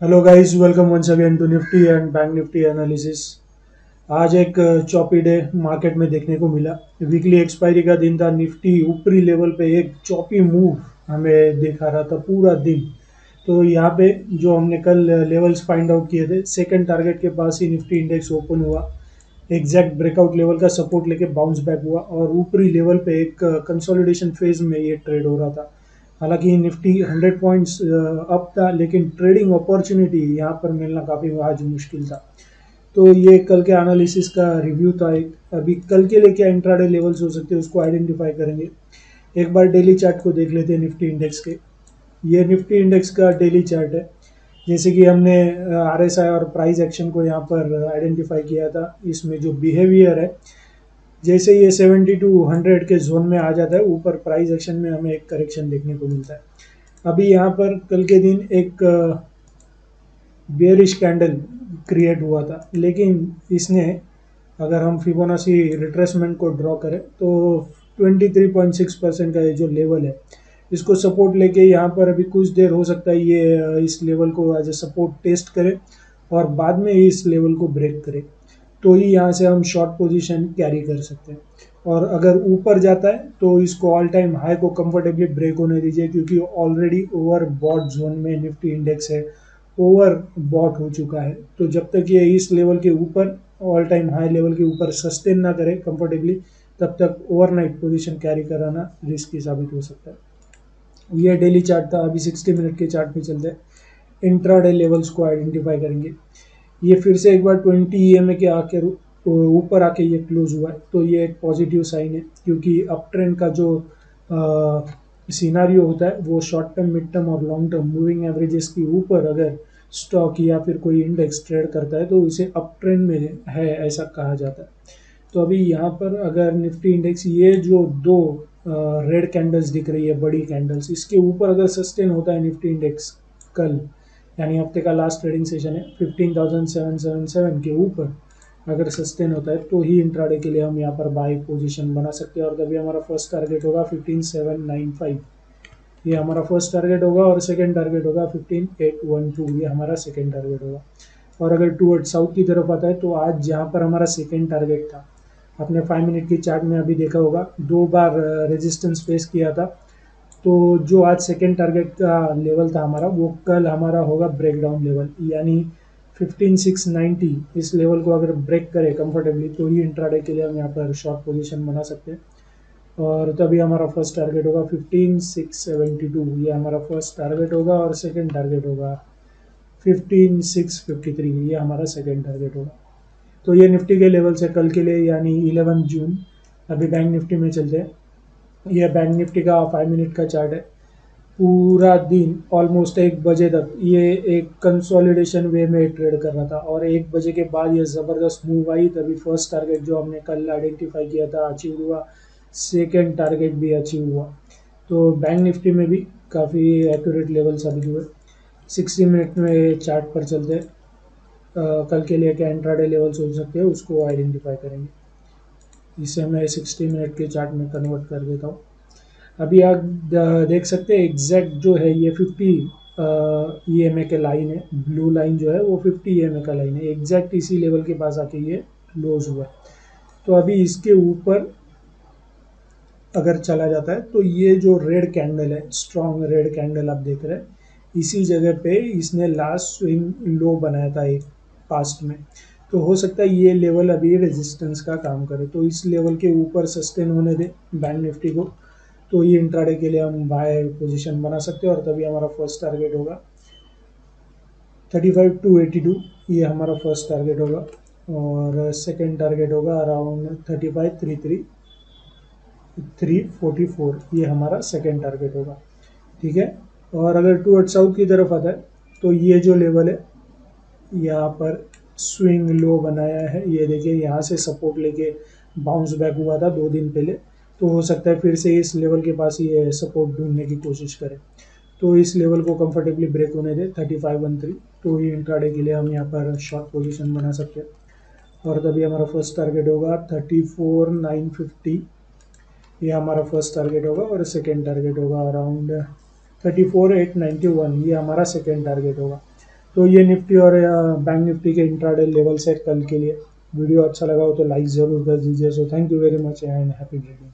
Hello guys welcome once again to Nifty and Bank Nifty analysis आज एक choppy day market में देखने को मिला। वीकली एक्सपायरी का दिन था निफ्टी ऊपरी लेवल पे एक चॉपी मूव हमें दिखा रहा था पूरा दिन। तो यहाँ पे जो हमने कल लेवल्स फाइंड आउट किए थे सेकंड टारगेट के पास ही निफ्टी इंडेक्स ओपन हुआ। एग्जैक्ट ब्रेकआउट लेवल का सपोर्ट लेके बाउंस बैक हुआ और ऊपरी लेवल पे एक कंसोलिडेशन फ़ेज़ में ये ट्रेड हो रहा था। हालाँकि निफ्टी 100 पॉइंट्स अप था, लेकिन ट्रेडिंग अपॉर्चुनिटी यहाँ पर मिलना काफ़ी आज मुश्किल था। तो ये कल के एनालिसिस का रिव्यू था एक। अभी कल के लिए क्या इंट्राडे लेवल्स हो सकते हैं, उसको आइडेंटिफाई करेंगे। एक बार डेली चार्ट को देख लेते हैं निफ्टी इंडेक्स के। ये निफ्टी इंडेक्स का डेली चार्ट है। जैसे कि हमने आरएसआई और प्राइस एक्शन को यहाँ पर आइडेंटिफाई किया था। इसमें जो बिहेवियर है जैसे ये 70 टू 100 के जोन में आ जाता है, ऊपर प्राइस एक्शन में हमें एक करेक्शन देखने को मिलता है। अभी यहाँ पर कल के दिन एक बेरिश कैंडल क्रिएट हुआ था, लेकिन इसने अगर हम फिबोनासी रिट्रेसमेंट को ड्रॉ करें तो 23.6 परसेंट का ये जो लेवल है, इसको सपोर्ट लेके यहाँ पर अभी कुछ देर हो सकता है ये इस लेवल को एज ए सपोर्ट टेस्ट करे और बाद में इस लेवल को ब्रेक करे। तो ही यहाँ से हम शॉर्ट पोजीशन कैरी कर सकते हैं। और अगर ऊपर जाता है तो इसको ऑल टाइम हाई को कंफर्टेबली ब्रेक होने दीजिए, क्योंकि ऑलरेडी ओवर बॉट जोन में निफ्टी इंडेक्स है ओवर बॉट हो चुका है। तो जब तक ये इस लेवल के ऊपर ऑल टाइम हाई लेवल के ऊपर सस्टेन ना करे कंफर्टेबली तब तक ओवरनाइट पोजीशन कैरी कराना रिस्की साबित हो सकता है। ये डेली चार्ट था, अभी 60 मिनट के चार्ट पे चलते हैं। इंट्राडे लेवल्स को आइडेंटिफाई करेंगे। ये फिर से एक बार ट्वेंटी ई एम के आके ऊपर आके ये क्लोज हुआ है। तो ये एक पॉजिटिव साइन है, क्योंकि अप ट्रेंड का जो सिनारियो होता है, वो शॉर्ट टर्म मिड टर्म और लॉन्ग टर्म मूविंग एवरेजेस के ऊपर अगर स्टॉक या फिर कोई इंडेक्स ट्रेड करता है तो उसे अप ट्रेंड में है ऐसा कहा जाता है। तो अभी यहाँ पर अगर निफ्टी इंडेक्स ये जो दो रेड कैंडल्स दिख रही है, बड़ी कैंडल्स इसके ऊपर अगर सस्टेन होता है निफ्टी इंडेक्स कल यानी हफ़्ते का लास्ट ट्रेडिंग सेशन है fifteen thousand seven seven seven के ऊपर। अगर सस्टेन होता है तो ही इंट्राडे के लिए हम यहाँ पर बाई पोजीशन बना सकते हैं। और तभी हमारा फ़र्स्ट टारगेट होगा फिफ्टीन सेवन नाइन फाइव ये हमारा फ़र्स्ट टारगेट होगा और सेकेंड टारगेट होगा फिफ्टीन एट वन टू ये हमारा सेकेंड टारगेट होगा। और अगर टू साउथ की तरफ़ आता है तो आज जहाँ पर हमारा सेकेंड टारगेट था। आपने फाइव मिनट की चार्ट में अभी देखा होगा, दो बार रेजिस्टेंस फेस किया था। तो जो आज सेकेंड टारगेट का लेवल था हमारा, वो कल हमारा होगा ब्रेकडाउन लेवल यानी 15690 इस लेवल को अगर ब्रेक करे कंफर्टेबली तो ही इंट्राडे के लिए हम यहाँ पर शॉर्ट पोजीशन बना सकते हैं। और तभी हमारा फ़र्स्ट टारगेट होगा 15672 ये हमारा फ़र्स्ट टारगेट होगा और सेकंड टारगेट होगा 15653 ये हमारा सेकंड टारगेट होगा। तो ये निफ्टी के लेवल से कल के लिए, यानी 11 जून, अभी बैंक निफ्टी में चलते हैं। ये बैंक निफ्टी का फाइव मिनट का चार्ट है। पूरा दिन ऑलमोस्ट एक बजे तक ये एक कंसोलिडेशन वे में ट्रेड कर रहा था और एक बजे के बाद ये ज़बरदस्त मूव आई। तभी फ़र्स्ट टारगेट जो हमने कल आइडेंटिफाई किया था अचीव हुआ। सेकेंड टारगेट भी अचीव हुआ। तो बैंक निफ्टी में भी काफ़ी एक्यूरेट लेवल साबित हुए सिक्सटी मिनट में चार्ट पर चलते हैं। कल के लिए क्या इंट्राडे लेवल्स हो सकते हैं, उसको आइडेंटिफाई करेंगे। इसे मैं सिक्सटी मिनट के चार्ट में कन्वर्ट कर देता हूँ। अभी आप देख सकते हैं एग्जैक्ट जो है ये फिफ्टी ई एम ए के लाइन है। ब्लू लाइन जो है वो फिफ्टी ई एम ए का लाइन है। एग्जैक्ट इसी लेवल के पास आके ये क्लोज हुआ। तो अभी इसके ऊपर अगर चला जाता है तो ये जो रेड कैंडल है स्ट्रॉन्ग रेड कैंडल आप देख रहे हैं, इसी जगह पे इसने लास्ट स्विंग लो बनाया था एक पास्ट में। तो हो सकता है ये लेवल अभी रेजिस्टेंस का काम करे। तो इस लेवल के ऊपर सस्टेन होने दे बैंक निफ्टी को। तो ये इंट्राडे के लिए हम बाय पोजीशन बना सकते हैं और तभी हमारा फ़र्स्ट टारगेट होगा। 35 टू 82 ये हमारा फ़र्स्ट टारगेट होगा। और सेकंड टारगेट होगा around 35 three three three forty four ये हमारा सेकंड टारगेट होगा। ठीक है? और अगर टू साउथ की तरफ़ आता है तो ये जो लेवल है, यहाँ पर स्विंग लो बनाया है। ये देखिए, यहाँ से सपोर्ट लेके बाउंस बैक हुआ था दो दिन पहले। तो हो सकता है फिर से इस लेवल के पास ये सपोर्ट ढूँढने की कोशिश करें। तो इस लेवल को कंफर्टेबली ब्रेक होने दे थर्टी फाइव वन थ्री तो ये इंट्राडे के लिए हम यहाँ पर शॉर्ट पोजीशन बना सकते हैं। और तभी हमारा फ़र्स्ट टारगेट होगा थर्टी फोर नाइन फिफ्टी ये हमारा फ़र्स्ट टारगेट होगा और सेकेंड टारगेट होगा around thirty four eight ninety one ये हमारा सेकेंड टारगेट होगा। तो ये निफ्टी और बैंक निफ्टी के इंट्राडे लेवल्स है कल के लिए वीडियो अच्छा लगा हो तो लाइक ज़रूर कर दीजिए। So thank you very much and happy trading